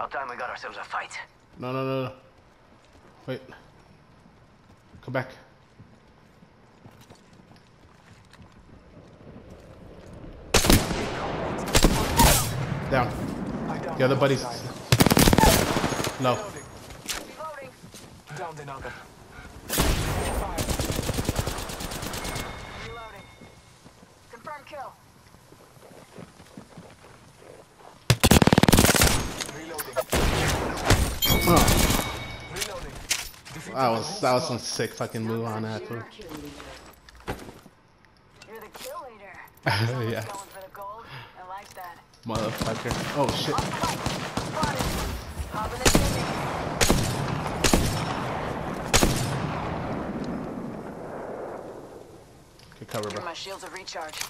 About time we got ourselves a fight. No, no, no, no. Wait. Come back. Down. The other buddies. No. Reloading. Down another. Oh. That was that was some sick fucking move on that too. You're the kill leader. yeah, Going for the gold. I like that. motherfucker. Oh shit. Off the bike. Spotted. Hop in the chimney. Good cover, bro. my shields a recharge.